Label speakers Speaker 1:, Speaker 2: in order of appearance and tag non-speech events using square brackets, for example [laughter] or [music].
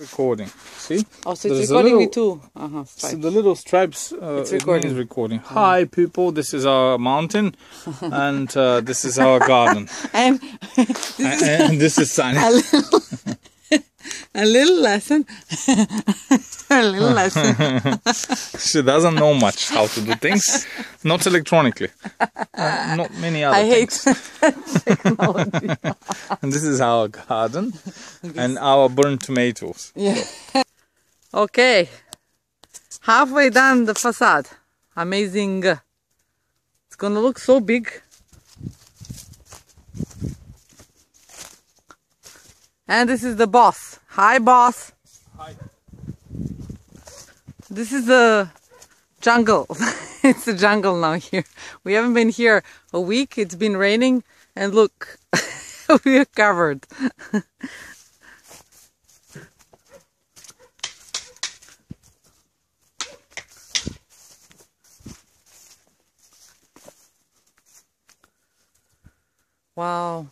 Speaker 1: recording. See?
Speaker 2: Oh, so it's
Speaker 1: There's a
Speaker 2: recording me
Speaker 1: little-
Speaker 2: too. Uh-huh.
Speaker 1: So the little stripes uh,
Speaker 2: It's
Speaker 1: it
Speaker 2: recording.
Speaker 1: recording. Hi people, this is our mountain [laughs] and uh, this is our garden.
Speaker 2: And
Speaker 1: and, and this is Sunny. [laughs]
Speaker 2: a little, lesson. [laughs] a little lesson. [laughs]
Speaker 1: She doesn't know much how to do things, not electronically. Uh, not many other
Speaker 2: I hate
Speaker 1: things.
Speaker 2: technology. [laughs]
Speaker 1: And this is our garden and our burnt tomatoes.
Speaker 2: Yeah. okay. Halfway done the facade. Amazing. It's gonna look so big. And this is the boss. Hi, boss.
Speaker 1: Hi.
Speaker 2: This is the jungle. [laughs] it's the jungle now here. We haven't been here a week. It's been raining, and look, [laughs] we are covered. [laughs] Wow.